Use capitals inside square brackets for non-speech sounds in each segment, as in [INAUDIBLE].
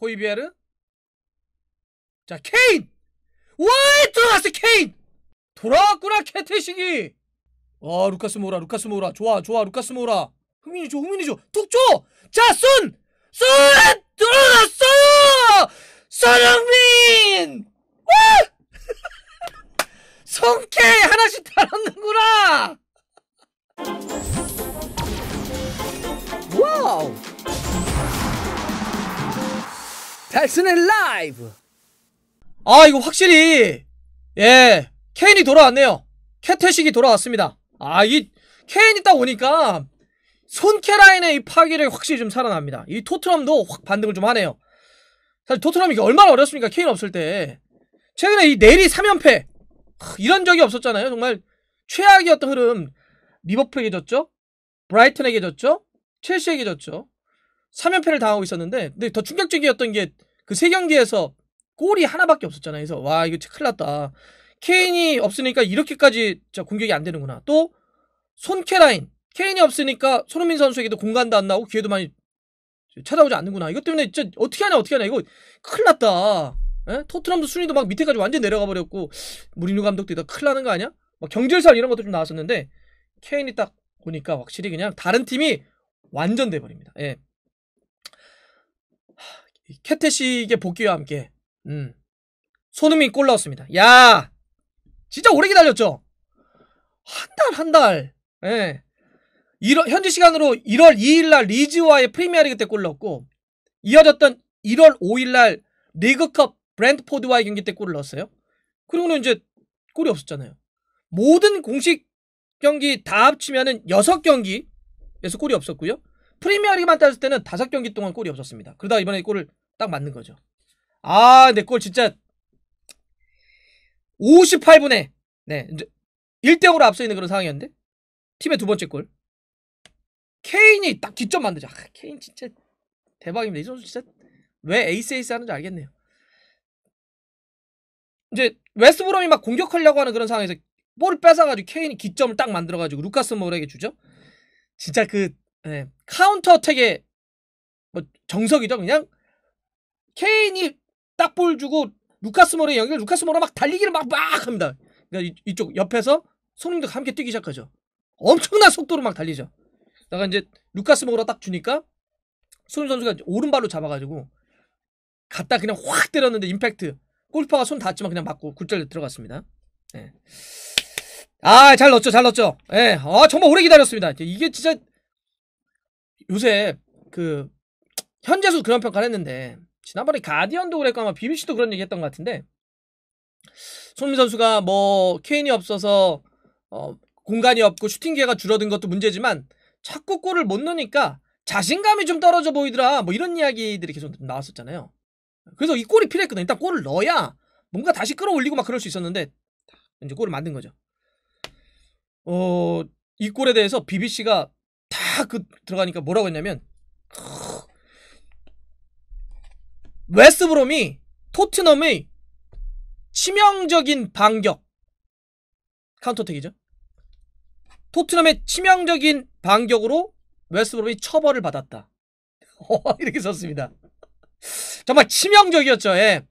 호이비에르. 자, 케인! 와, 들어갔어, 케인! 돌아왔구나, 케태식이! 와, 루카스 모우라, 루카스 모우라. 좋아, 좋아, 루카스 모우라. 흥민이 줘, 흥민이 줘. 툭 줘! 자, 쏜! 쏜! 들어갔어! 손흥민! 와! [LAUGHS] 손케 하나씩 달았는구나! 와우! 달수네 라이브! 아, 이거 확실히, 예, 케인이 돌아왔네요. 케태식이 돌아왔습니다. 아, 이, 케인이 딱 오니까, 손케라인의 이 파괴력이 확실히 좀 살아납니다. 이 토트넘도 확 반등을 좀 하네요. 사실 토트넘이 얼마나 어렵습니까? 케인 없을 때. 최근에 이 내리 3연패. 이런 적이 없었잖아요. 정말 최악이었던 흐름. 리버풀에게 졌죠? 브라이튼에게 졌죠? 첼시에게 졌죠? 3연패를 당하고 있었는데, 근데 더 충격적이었던 게 그 세 경기에서 골이 하나밖에 없었잖아요. 그래서 와 이거 큰일 났다. 케인이 없으니까 이렇게까지 공격이 안 되는구나. 또 손케라인 케인이 없으니까 손흥민 선수에게도 공간도 안 나오고 기회도 많이 찾아오지 않는구나. 이것 때문에 진짜 어떻게 하냐 어떻게 하냐 이거 큰일 났다. 에? 예? 토트넘도 순위도 막 밑에까지 완전 내려가 버렸고 무리뉴 감독도 이다 큰일 나는 거 아니야? 막 경질설 이런 것도 좀 나왔었는데 케인이 딱 보니까 확실히 그냥 다른 팀이 완전 돼버립니다. 예. 캐테식의 복귀와 함께 음. 손흥민 골 넣었습니다. 야 진짜 오래 기다렸죠? 한 달, 한 달. 예. 1월, 현지 시간으로 1월 2일날 리즈와의 프리미어리그 때 골 넣었고, 이어졌던 1월 5일날 리그컵 브랜드포드와의 경기 때 골을 넣었어요. 그리고는 이제 골이 없었잖아요. 모든 공식 경기 다 합치면은 6경기에서 골이 없었고요. 프리미어리그만 따졌을 때는 5경기 동안 골이 없었습니다. 그러다 이번에 골을 딱 맞는 거죠. 아, 내 골 진짜 58분에 네, 이제 1대 0으로 앞서 있는 그런 상황이었는데 팀의 두 번째 골. 케인이 딱 뒷점 만들자. 아, 케인 진짜 대박입니다. 이 선수 진짜 왜 에이스 에이스 하는지 알겠네요. 이제 웨스브롬이 막 공격하려고 하는 그런 상황에서 볼을 뺏어가지고 케인이 기점을 딱 만들어가지고 루카스 모우라에게 주죠. 진짜 그 네, counter attack의 뭐 정석이죠. 그냥 케인이 딱 볼 주고 루카스 모우라 연결 루카스 모우라 막 달리기를 막막 합니다. 그러니까 이, 쪽 옆에서 손흥민도 함께 뛰기 시작하죠. 엄청난 속도로 막 달리죠. 다가 이제 루카스 모레 딱 주니까 손흥민 선수가 오른발로 잡아가지고 갖다 그냥 확 때렸는데 임팩트 골키퍼가 손 닿았지만 그냥 맞고 굴절에 들어갔습니다. 네. 아, 잘 넣었죠, 잘 넣었죠. 예, 네. 아, 정말 오래 기다렸습니다. 이게 진짜 요새 그 현재수 그런 평가를 했는데 지난번에 가디언도 그랬고 아마 BBC도 그런 얘기 했던 것 같은데 손흥민 선수가 뭐 케인이 없어서 어, 공간이 없고 슈팅 기회가 줄어든 것도 문제지만 자꾸 골을 못 넣으니까 자신감이 좀 떨어져 보이더라 뭐 이런 이야기들이 계속 나왔었잖아요. 그래서 이 골이 필요했거든. 일단 골을 넣어야 뭔가 다시 끌어올리고 막 그럴 수 있었는데 이제 골을 만든 거죠. 어, 이 골에 대해서 BBC가 다 그 들어가니까 뭐라고 했냐면 웨스브롬이 토트넘의 치명적인 반격 counter attack이죠. 토트넘의 치명적인 반격으로 웨스브롬이 처벌을 받았다. [LAUGHS] 이렇게 썼습니다. 정말 치명적이었죠. 예.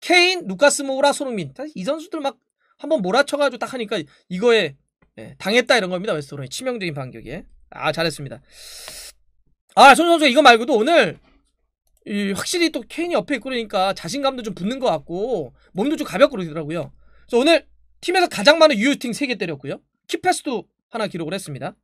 케인, 루카스 모우라, 손흥민. 이 선수들 막 한번 몰아쳐가지고 딱 하니까 이거에 예, 당했다 이런 겁니다. 웨스트브롬이 치명적인 반격에. 아 잘했습니다. 아 손 선수가 이거 말고도 오늘 이 확실히 또 케인이 옆에 있고 그러니까 자신감도 좀 붙는 것 같고 몸도 좀 가볍고 그러더라고요. 그래서 오늘 팀에서 가장 많은 유효팅 3개 때렸고요. 키패스도 하나 기록을 했습니다.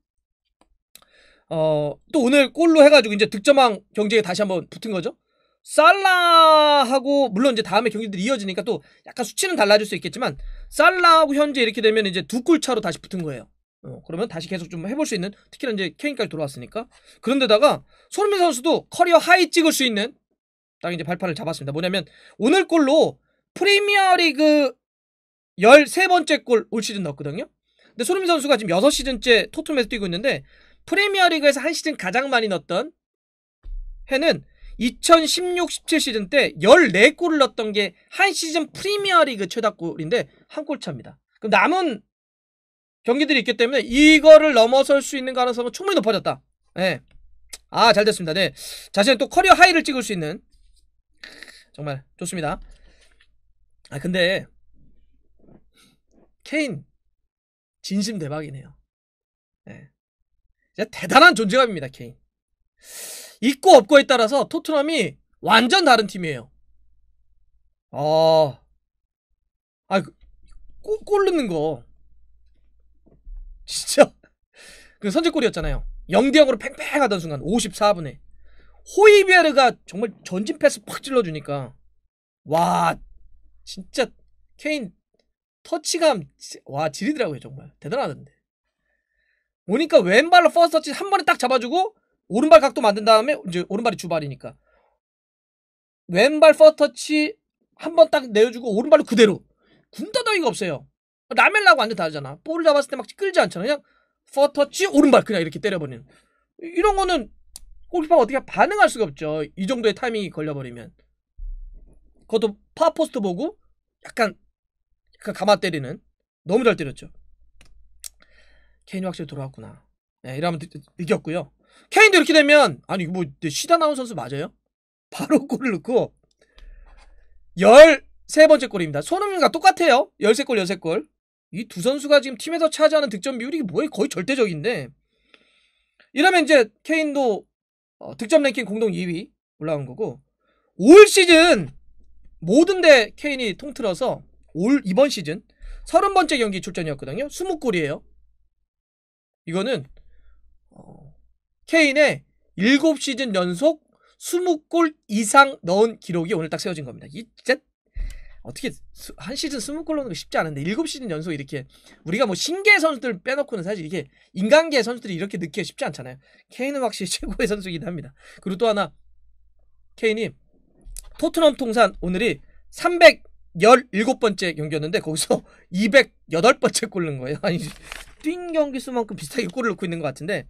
어, 또 오늘 골로 해가지고 이제 득점왕 경쟁에 다시 한번 붙은 거죠. 살라하고 물론 이제 다음에 경기들이 이어지니까 또 약간 수치는 달라질 수 있겠지만 살라하고 현재 이렇게 되면 이제 두 골 차로 다시 붙은 거예요. 어, 그러면 다시 계속 좀 해볼 수 있는 특히나 이제 케인까지 돌아왔으니까 그런데다가 손흥민 선수도 커리어 하이 찍을 수 있는 딱 이제 발판을 잡았습니다. 뭐냐면 오늘 골로 프리미어리그 13번째 골 올 시즌 넣었거든요. 근데 손흥민 선수가 지금 6시즌째 토트넘에서 뛰고 있는데 프리미어리그에서 한 시즌 가장 많이 넣었던 해는 2016-17 시즌 때 14골을 넣었던 게 한 시즌 프리미어리그 최다 골인데 한 골 차입니다. 그럼 남은 경기들이 있기 때문에 이거를 넘어설 수 있는 가능성은 충분히 높아졌다. 네. 아, 잘 됐습니다. 네. 자신의 또 커리어 하이를 찍을 수 있는 정말 좋습니다. 아 근데 케인 진심 대박이네요. 네. 진짜 대단한 존재감입니다, 케인. 있고 없고에 따라서 토트넘이 완전 다른 팀이에요. 어, 아, 그, 골, 골 넣는 거. [LAUGHS] 진짜. 그 선제골이었잖아요. 0대 0으로 팽팽하던 순간, 54분에. 호이비에르가 정말 전진 패스 팍 찔러주니까. 와, 진짜, 케인, 터치감, 와, 지리더라고요, 정말. 대단하던데. 오니까 왼발로 first touch 한 번에 딱 잡아주고, 오른발 각도 만든 다음에, 이제 오른발이 주발이니까. 왼발 first touch 한 번 딱 내어주고, 오른발로 그대로. 군더더기가 없어요. 라멜라하고 완전 다르잖아. 볼을 잡았을 때 막 끌지 않잖아. 그냥 first touch 오른발 그냥 이렇게 때려버리는. 이런 거는 골키퍼가 어떻게 반응할 수가 없죠. 이 정도의 타이밍이 걸려버리면. 그것도 far post 보고 약간 약간 감아 때리는 너무 잘 때렸죠. 케인이 확실히 돌아왔구나. 네, 이러면 느꼈고요. 케인도 이렇게 되면 아니 뭐 쉬다 나온 선수 맞아요? [LAUGHS] 바로 골을 넣고 13번째 골입니다. 손흥민과 똑같아요. 13골 13골. 이 두 선수가 지금 팀에서 차지하는 득점 비율이 뭐에 거의 절대적인데 이러면 이제 케인도 어, 득점 랭킹 공동 2위 올라온 거고 올 시즌 모든 데 케인이 통틀어서 올 이번 시즌 30번째 경기 출전이었거든요. 20골이에요. 이거는 어, 케인의 7시즌 연속 20골 이상 넣은 기록이 오늘 딱 세워진 겁니다. 이 진짜 어떻게 한 시즌 20골 넣는 거 쉽지 않은데 7시즌 연속 이렇게 우리가 뭐 신계 선수들 빼놓고는 사실 이게 인간계 선수들이 이렇게 넣기가 쉽지 않잖아요. 케인은 확실히 [LAUGHS] 최고의 선수이긴 합니다. 그리고 또 하나 케인이 토트넘 통산 오늘이 317번째 경기였는데 거기서 [LAUGHS] 208번째 골 넣은 거예요. 아니 뛴 경기 수만큼 비슷하게 골을 넣고 있는 것 같은데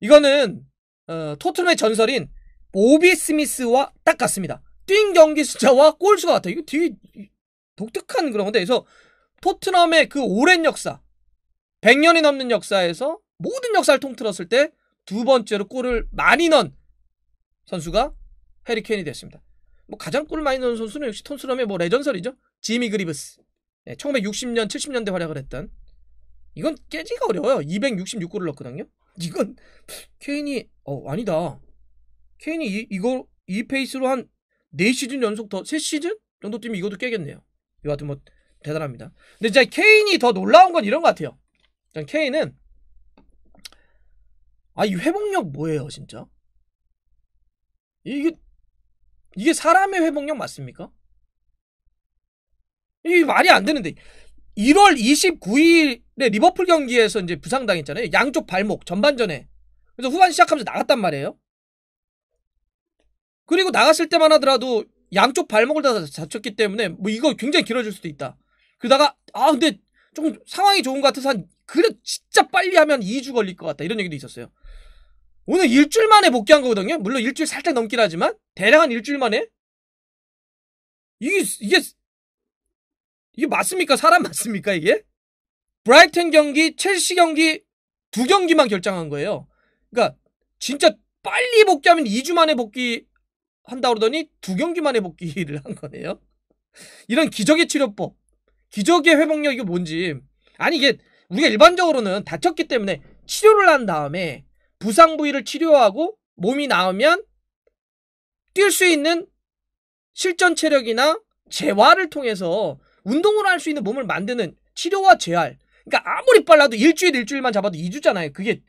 이거는 어, 토트넘의 전설인 보비 스미스와 딱 같습니다. 뛴 경기 숫자와 골 수가 같아요. 이거 되게 독특한 그런 건데 그래서 토트넘의 그 오랜 역사 100년이 넘는 역사에서 모든 역사를 통틀었을 때 두 번째로 골을 많이 넣은 선수가 해리 케인이 됐습니다. 뭐 가장 골을 많이 넣은 선수는 역시 토트넘의 뭐 레전설이죠. 지미 그리브스. 네, 1960년 70년대 활약을 했던 이건 깨지가 어려워요. 266골을 넣었거든요. [LAUGHS] 이건 케인이 어 아니다. 케인이 이, 이거 이 페이스로 한 4시즌 연속 더 3시즌 정도 뛰면 이것도 깨겠네요. 여하튼 뭐 대단합니다. 근데 진짜 케인이 더 놀라운 건 이런 것 같아요. 케인은 아 이 회복력 뭐예요 진짜? 이게 이게 사람의 회복력 맞습니까? 이게 말이 안 되는데 1월 29일에 리버풀 경기에서 이제 부상당했잖아요. 양쪽 발목 전반전에. 그래서 후반 시작하면서 나갔단 말이에요. 그리고 나갔을 때만 하더라도 양쪽 발목을 다 다쳤기 때문에 뭐 이거 굉장히 길어질 수도 있다. 그러다가 아 근데 조금 상황이 좋은 것 같아서 한 그래 진짜 빨리 하면 2주 걸릴 것 같다 이런 얘기도 있었어요. 오늘 일주일 만에 복귀한 거거든요. 물론 일주일 살짝 넘긴 하지만 대략 한 일주일 만에 이게 이게 이게 맞습니까? 사람 맞습니까 이게? 브라이튼 경기, 첼시 경기 두 경기만 결정한 거예요. 그러니까 진짜 빨리 복귀하면 2주 만에 복귀 한다 그러더니 두 경기 만에 복귀를 한 거네요. 이런 기적의 치료법, 기적의 회복력 이게 뭔지. 아니 이게 우리가 일반적으로는 다쳤기 때문에 치료를 한 다음에 부상 부위를 치료하고 몸이 나으면 뛸 수 있는 실전 체력이나 재활을 통해서 운동을 할수 있는 몸을 만드는 치료와 재활. 그러니까 아무리 빨라도 일주일 일주일만 잡아도 2주잖아요. 그게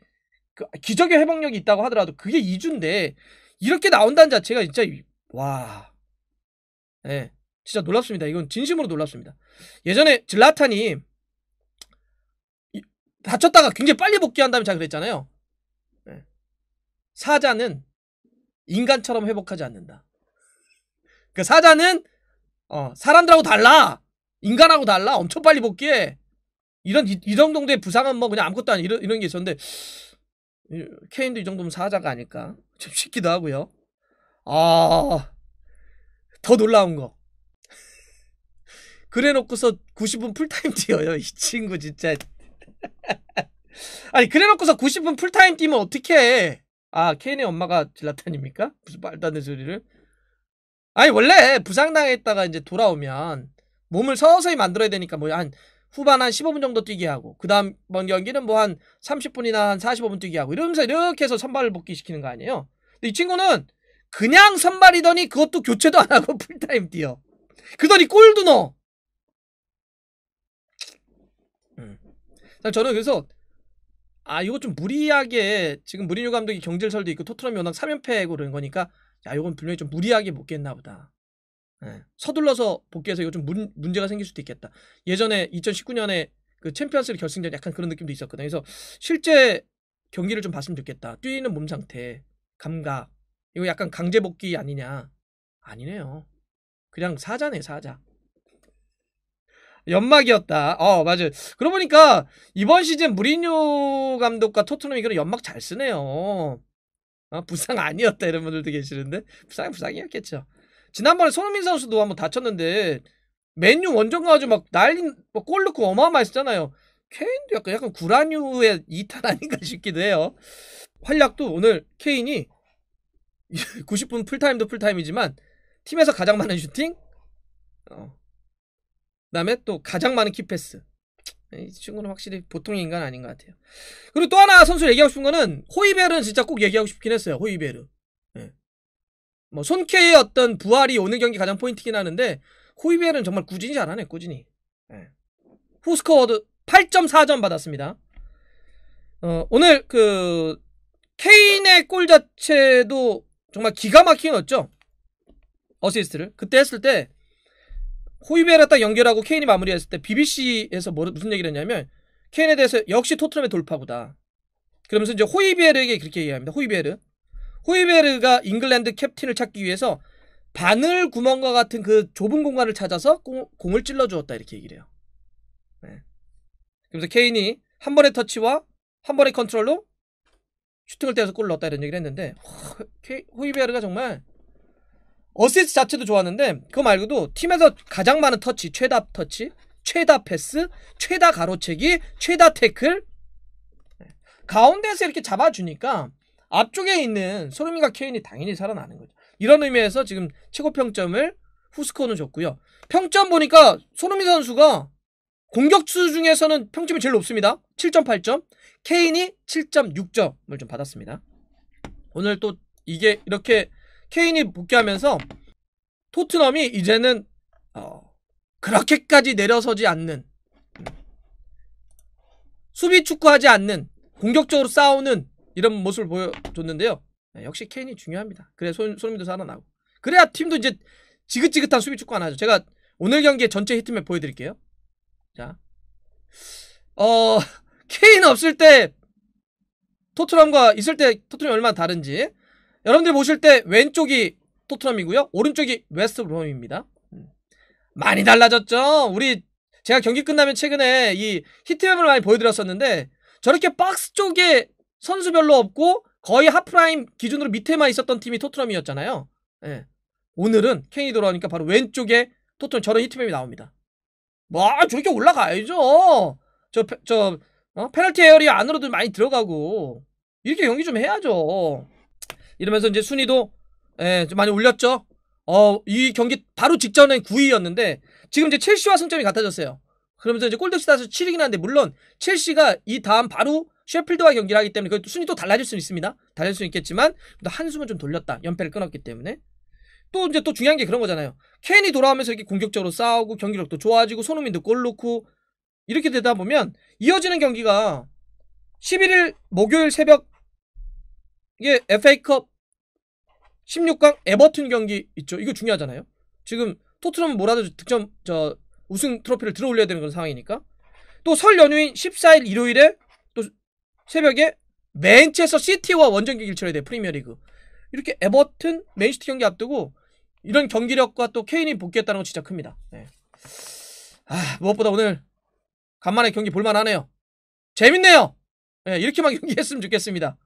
그 기적의 회복력이 있다고 하더라도 그게 2주인데 이렇게 나온다는 자체가 진짜 와, 예, 네, 진짜 놀랍습니다. 이건 진심으로 놀랍습니다. 예전에 질라탄이 다쳤다가 굉장히 빨리 복귀한 다음에 잘 그랬잖아요. 네. 사자는 인간처럼 회복하지 않는다. 그 사자는 어, 사람들하고 달라. 인간하고 달라. 엄청 빨리 복귀해. 이런 이, 이런 정도의 부상은 뭐 그냥 아무것도 아니 이런 이런 게 있었는데 케인도 이 정도면 사자가 아닐까 좀 싶기도 하고요. 아, 더 놀라운 거. 그래 놓고서 90분 풀타임 뛰어요. 이 친구 진짜. [LAUGHS] 아니, 그래 놓고서 90분 풀타임 뛰면 어떻게 해? 아, 케인의 엄마가 즐라탄입니까? 무슨 말도 안 되는 소리를. 아니 원래 부상당했다가 이제 돌아오면 몸을 서서히 만들어야 되니까 뭐 한 후반 한 15분 정도 뛰게 하고 그 다음 번 경기는 뭐 한 30분이나 한 45분 뛰게 하고 이러면서 이렇게 해서 선발을 복귀시키는 거 아니에요? 근데 이 친구는 그냥 선발이더니 그것도 교체도 안 하고 [LAUGHS] 풀타임 뛰어. 그더니 골도 넣어. 음. 저는 그래서 아 이거 좀 무리하게 지금 무리뉴 감독이 경질설도 있고 토트넘이 워낙 3연패고 그런 거니까 야 이건 분명히 좀 무리하게 못겠나 보다. 네. 서둘러서 복귀해서 이거 좀 문, 문제가 생길 수도 있겠다. 예전에 2019년에 그 챔피언스 결승전 약간 그런 느낌도 있었거든요. 그래서 실제 경기를 좀 봤으면 좋겠다. 뛰는 몸 상태, 감각. 이거 약간 강제 복귀 아니냐? 아니네요. 그냥 사자네, 사자. 연막이었다. 어, 맞아요. 그러고 보니까 이번 시즌 무리뉴 감독과 토트넘이 그런 연막 잘 쓰네요. 어, 부상 아니었다 이런 분들도 계시는데 부상이 부상이었겠죠. 지난번에 손흥민 선수도 한번 다쳤는데 맨유 원정 가가지고 막 난리 막골 넣고 어마어마했었잖아요. 케인도 약간 약간 구라뉴의 이탈 아닌가 [LAUGHS] 싶기도 해요. 활약도 오늘 케인이 [LAUGHS] 90분 풀타임도 풀타임이지만 팀에서 가장 많은 슈팅, 어. 그다음에 또 가장 많은 key pass. 이 친구는 확실히 보통의 인간 아닌 것 같아요. 그리고 또 하나 선수 얘기하고 싶은 거는 호이비에르는 진짜 꼭 얘기하고 싶긴 했어요. 호이비에르. 네. 뭐 손케의 어떤 부활이 오늘 경기 가장 포인트긴 하는데 호이비에르는 정말 꾸준히 잘하네. 꾸준히. 네. 후스코어드 8.4점 받았습니다. 어, 오늘 그 케인의 골 자체도 정말 기가 막히게 넣었죠. 어시스트를. 그때 했을 때 호이비에르 딱 연결하고 케인이 마무리했을 때 BBC에서 뭐, 무슨 얘기를 했냐면 케인에 대해서 역시 토트넘의 돌파구다. 그러면서 이제 호이비에르에게 그렇게 얘기합니다. 호이비에르. 호이비에르가 잉글랜드 캡틴을 찾기 위해서 바늘 구멍과 같은 그 좁은 공간을 찾아서 공, 을 찔러 주었다 이렇게 얘기를 해요. 네. 그래서 케인이 한 번의 터치와 한 번의 컨트롤로 슈팅을 때려서 골을 넣었다 이런 얘기를 했는데 호, 이베르가 정말 어시스트 자체도 좋았는데 그거 말고도 팀에서 가장 많은 터치, 최다 터치, 최다 패스, 최다 가로채기, 최다 태클 네. 가운데서 이렇게 잡아주니까 앞쪽에 있는 소름이가 케인이 당연히 살아나는 거죠. 이런 의미에서 지금 최고 평점을 후스코는 줬고요. 평점 보니까 손흥민 선수가 공격수 중에서는 평점이 제일 높습니다. 7.8점. 케인이 7.6점을 좀 받았습니다. 오늘 또 이게 이렇게 케인이 복귀하면서 토트넘이 이제는 어, 그렇게까지 내려서지 않는 수비 축구하지 않는 공격적으로 싸우는 이런 모습을 보여줬는데요. 네, 역시 케인이 중요합니다. 그래 손, 손흥민도 살아나고 그래야 팀도 이제 지긋지긋한 수비 축구 안 하죠. 제가 오늘 경기의 전체 heat map 보여드릴게요. 자, 어 [LAUGHS] 케인 없을 때 토트넘과 있을 때 토트넘이 얼마나 다른지 여러분들 보실 때 왼쪽이 토트넘이고요. 오른쪽이 웨스트 브롬입니다. 음. 많이 달라졌죠. 우리 제가 경기 끝나면 최근에 이 히트맵을 많이 보여드렸었는데 저렇게 박스 쪽에 선수별로 없고 거의 하프라인 기준으로 밑에만 있었던 팀이 토트넘이었잖아요. 예. 오늘은 케인이 돌아오니까 바로 왼쪽에 토트넘 저런 히트맵이 나옵니다. 뭐 저렇게 올라가야죠. 저, 저 어? 페널티 에어리 안으로도 많이 들어가고 이렇게 경기 좀 해야죠. 이러면서 이제 순위도 예, 좀 많이 올렸죠. 어, 이 경기 바로 직전엔 9위였는데 지금 이제 첼시와 승점이 같아졌어요. 그러면서 이제 골드시 따서 7위긴 한데 물론 첼시가 이 다음 바로 셰필드와 경기를 하기 때문에 그 순위 도 달라질 수 있습니다. 달라질 수 있겠지만 한숨은 좀 돌렸다. 연패를 끊었기 때문에 또 이제 또 중요한 게 그런 거잖아요. 켄이 돌아오면서 이렇게 공격적으로 싸우고 경기력도 좋아지고 손흥민도 골 넣고 이렇게 되다 보면 이어지는 경기가 11일 목요일 새벽 이게 FA컵 16강 에버튼 경기 있죠. 이거 중요하잖아요. 지금 토트넘은 뭐라도 득점 저 우승 트로피를 들어올려야 되는 그런 상황이니까 또 설 연휴인 14일 일요일에 또 새벽에 맨체스터 시티와 원정 경기를 치러야 돼 프리미어리그 이렇게 에버튼 맨시티 경기 앞두고 이런 경기력과 또 케인이 복귀했다는 건 진짜 큽니다. 네. 아 무엇보다 오늘 간만에 경기 볼만하네요. 재밌네요. 네, 이렇게만 [LAUGHS] 경기했으면 좋겠습니다.